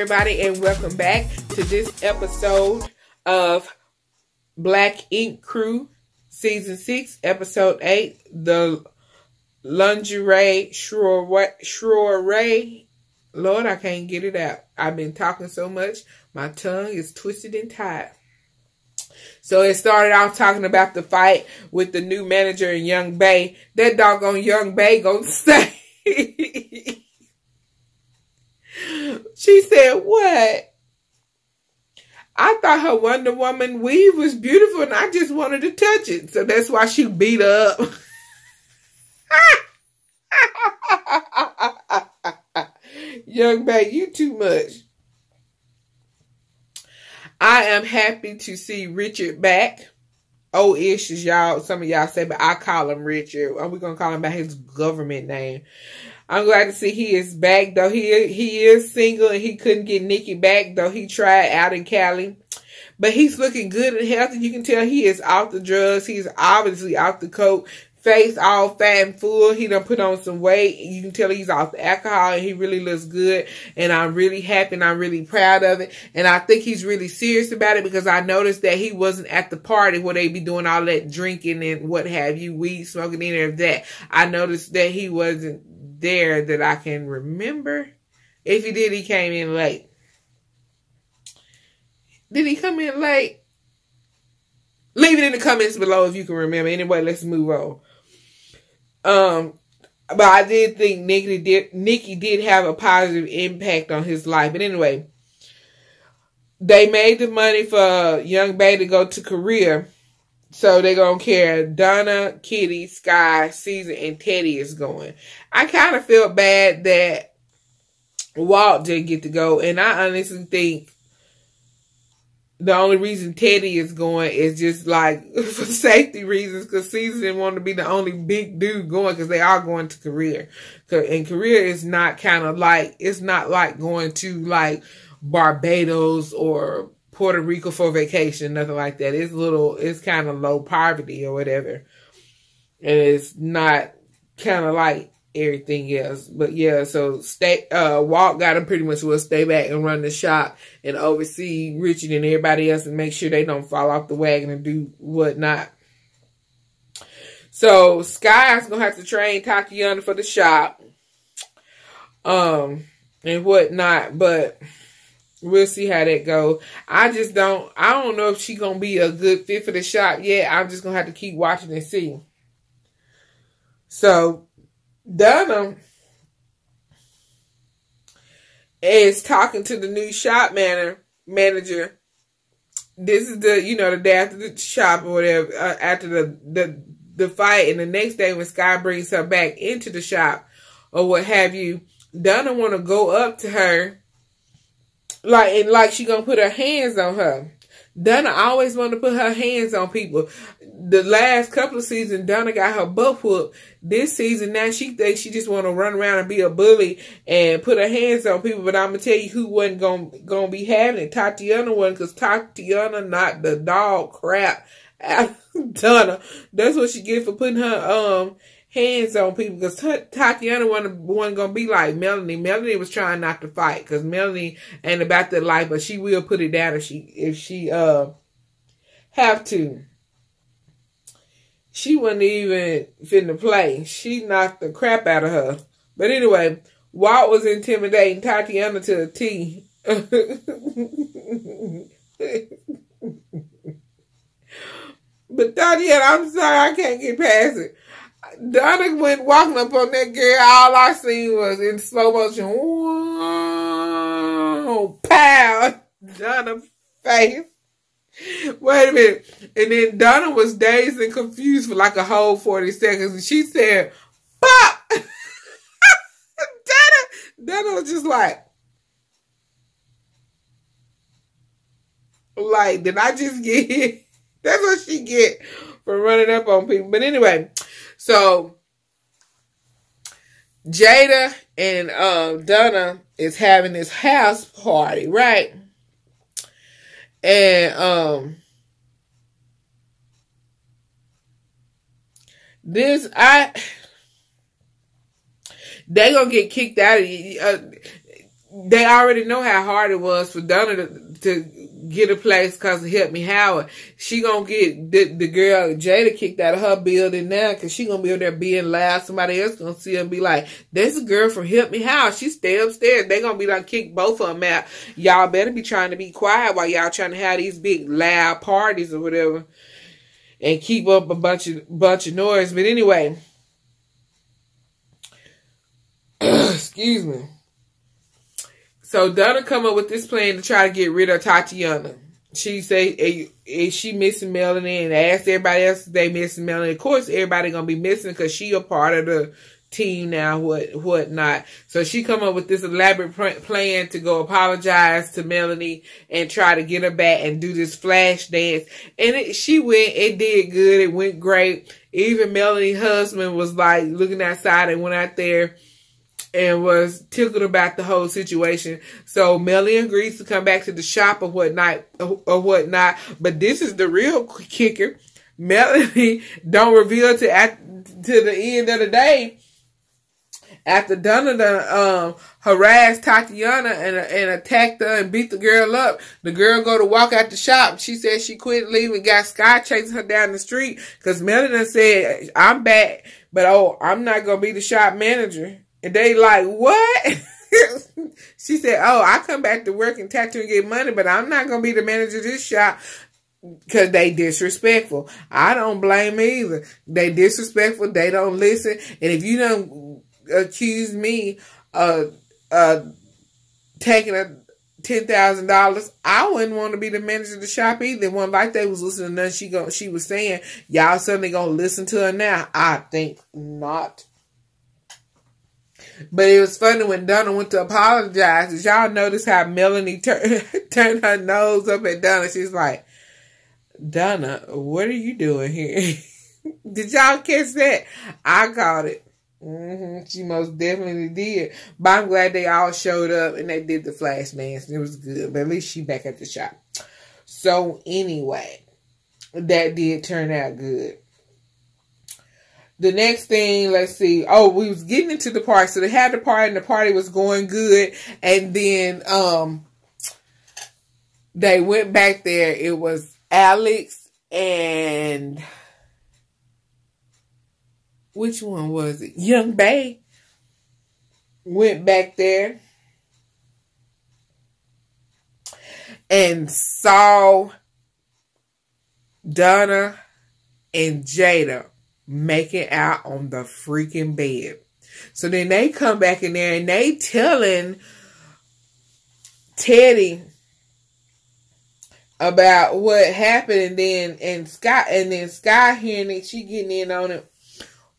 everybody, and welcome back to this episode of Black Ink Crew, Season 6, Episode 8, The Lingerie Shroray. Lord, I can't get it out. I've been talking so much, my tongue is twisted and tied. So it started off talking about the fight with the new manager and Young Bae. That doggone Young Bae gonna stay. She said, What? I thought her Wonder Woman weave was beautiful and I just wanted to touch it. So that's why she beat up. Young Bae, you too much. I am happy to see Richard back. Oh, ish as y'all, some of y'all say, but I call him Richard. Are we gonna call him by his government name? I'm glad to see he is back, though he he is single and he couldn't get Nikki back, though he tried out in Cali. But he's looking good and healthy. You can tell he is off the drugs. He's obviously off the coke face all fat and full. He done put on some weight. You can tell he's off the alcohol and he really looks good. And I'm really happy and I'm really proud of it. And I think he's really serious about it because I noticed that he wasn't at the party where they be doing all that drinking and what have you, weed smoking, any of that. I noticed that he wasn't there that I can remember. If he did, he came in late. Did he come in late? Leave it in the comments below if you can remember. Anyway, let's move on. Um, but I did think Nikki did Nikki did have a positive impact on his life. But anyway, they made the money for Young Bae to go to Korea. So they're gonna care Donna, Kitty, Sky, Ceaser, and Teddy is going. I kind of feel bad that Walt didn't get to go, and I honestly think the only reason Teddy is going is just like for safety reasons because Ceaser didn't want to be the only big dude going because they are going to Korea. And Korea is not kind of like, it's not like going to like Barbados or Puerto Rico for vacation, nothing like that. It's little, it's kind of low poverty or whatever. And it's not kind of like everything else. But yeah, so stay uh Walt got him pretty much will stay back and run the shop and oversee Richard and everybody else and make sure they don't fall off the wagon and do whatnot. So Sky's gonna have to train Tatiana for the shop. Um and whatnot, but we'll see how that go. I just don't I don't know if she's gonna be a good fit for the shop yet. I'm just gonna have to keep watching and see. So Donna is talking to the new shop manager. Manager, this is the you know the day after the shop or whatever uh, after the the the fight, and the next day when Sky brings her back into the shop or what have you, Donna want to go up to her like and like she gonna put her hands on her. Donna always want to put her hands on people. The last couple of seasons, Donna got her butt whooped. This season, now she thinks she just want to run around and be a bully and put her hands on people. But I'm gonna tell you who wasn't gonna gonna be having it. Tatiana wasn't, cause Tatiana not the dog crap out Donna. That's what she get for putting her um hands on people because Tatiana wasn't, wasn't going to be like Melanie. Melanie was trying not to fight because Melanie ain't about that life, but she will put it down if she, if she, uh, have to. She wasn't even finna play. She knocked the crap out of her. But anyway, Walt was intimidating Tatiana to a T. but Tatiana, I'm sorry, I can't get past it. Donna went walking up on that girl. All I seen was in slow motion. Whoa, pow! Donna face. Wait a minute. And then Donna was dazed and confused for like a whole 40 seconds. And she said, Pop! Donna, Donna was just like, like, did I just get hit? That's what she get for running up on people. But anyway, so Jada and um, Donna is having this house party, right? And um this I they gonna get kicked out of uh, they already know how hard it was for Donna to, to get a place because of Help Me Howard. She gonna get the, the girl Jada kicked out of her building now because she gonna be over there being loud. Somebody else gonna see her and be like, "There's a girl from Help Me Howard. She stay upstairs." They gonna be like, kick both of them out. Y'all better be trying to be quiet while y'all trying to have these big loud parties or whatever, and keep up a bunch of bunch of noise. But anyway, excuse me. So Donna come up with this plan to try to get rid of Tatiana. She say, is she missing Melanie? And ask everybody else if they missing Melanie. Of course, everybody gonna be missing because she a part of the team now, what what not. So she come up with this elaborate plan to go apologize to Melanie and try to get her back and do this flash dance. And it, she went, it did good. It went great. Even Melanie's husband was like looking outside and went out there and was tickled about the whole situation. So Melanie agrees to come back to the shop or whatnot or whatnot. But this is the real kicker. Melanie don't reveal to at to the end of the day after Donna um, harassed Tatiana and, and attacked her and beat the girl up, the girl go to walk out the shop. She said she quit leaving, got Sky chasing her down the street because Melanie said, I'm back, but oh, I'm not to be the shop manager. And they like, what? she said, oh, I come back to work and tattoo and get money, but I'm not going to be the manager of this shop because they disrespectful. I don't blame either. They disrespectful. They don't listen. And if you don't accuse me of uh, taking a ten thousand dollars, I wouldn't want to be the manager of the shop either. One like they was listening to nothing she go she was saying, y'all suddenly gonna listen to her now. I think not. But it was funny when Donna went to apologize. Did y'all notice how Melanie tur- turned her nose up at Donna? She's like, Donna, what are you doing here? did y'all catch that? I caught it. Mm-hmm. She most definitely did. But I'm glad they all showed up and they did the flash dance. It was good. But at least she back at the shop. So anyway, that did turn out good the next thing, let's see. Oh, we was getting into the party. So they had the party and the party was going good. And then um they went back there. It was Alex and which one was it? Young Bae went back there and saw Donna and Jada making out on the freaking bed. So then they come back in there and they telling Teddy about what happened and then and Scott and then Sky hearing it, she getting in on it.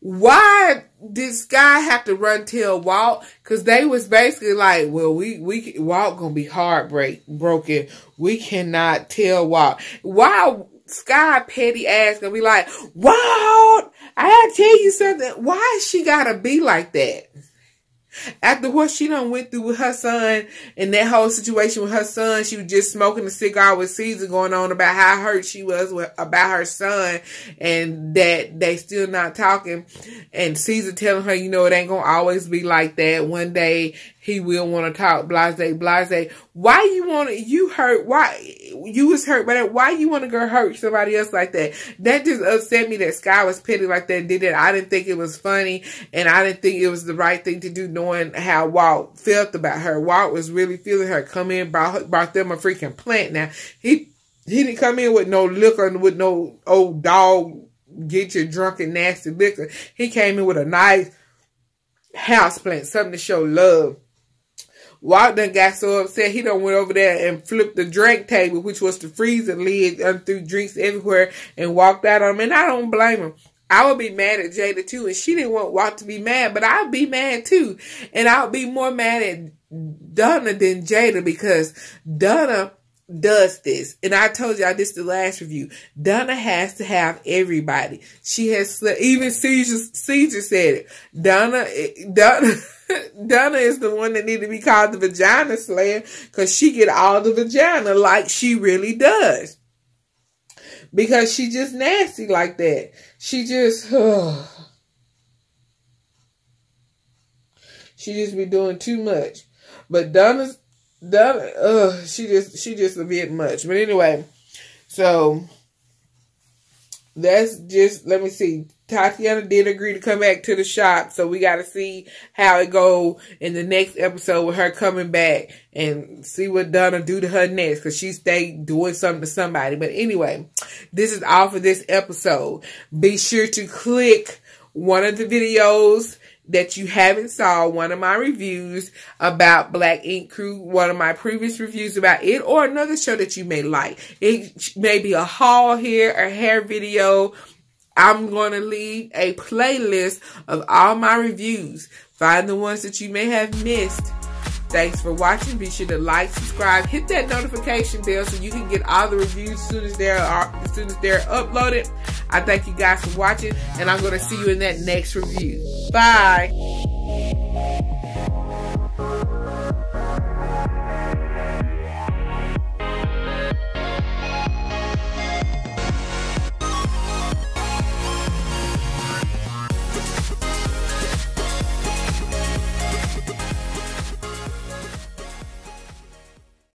Why did Sky have to run tell Walt? Cause they was basically like, well, we, we, Walt gonna be heartbreak broken. We cannot tell Walt. Why Sky petty ass gonna be like, Walt, I tell you something. Why she gotta be like that? After what she done went through with her son and that whole situation with her son, she was just smoking a cigar with Ceaser going on about how hurt she was with, about her son and that they still not talking. And Ceaser telling her, you know, it ain't gonna always be like that. One day he will want to talk blase blase. Why you want to, you hurt, why, you was hurt but why you want to go hurt somebody else like that? That just upset me that Sky was petty like that did it. I didn't think it was funny and I didn't think it was the right thing to do knowing how Walt felt about her. Walt was really feeling her come in, brought, brought them a freaking plant. Now, he, he didn't come in with no liquor, with no old dog, get your drunk and nasty liquor. He came in with a nice house plant, something to show love. Walt done got so upset he done went over there and flipped the drink table, which was the freezer lid, and threw drinks everywhere and walked out on him. And I don't blame him. I would be mad at Jada too, and she didn't want Walt to be mad, but I'd be mad too. And I would be more mad at Donna than Jada because Donna does this. And I told y'all this the last review. Donna has to have everybody. She has even Ceaser Ceaser said it. Donna eh, Donna Donna is the one that need to be called the vagina slayer because she get all the vagina like she really does. Because she just nasty like that. She just uh, she just be doing too much. But Donna's Donna, she just she just a bit much. But anyway, so that's just let me see. Tatiana did agree to come back to the shop, so we got to see how it go in the next episode with her coming back and see what Donna do to her next because she stayed doing something to somebody. But anyway, this is all for this episode. Be sure to click one of the videos that you haven't saw one of my reviews about Black Ink Crew, one of my previous reviews about it, or another show that you may like. It may be a haul here, a hair video. I'm going to leave a playlist of all my reviews. Find the ones that you may have missed. Thanks for watching. Be sure to like, subscribe, hit that notification bell so you can get all the reviews as soon as they're uh, as soon as they're uploaded. I thank you guys for watching, and I'm going to see you in that next review. Bye.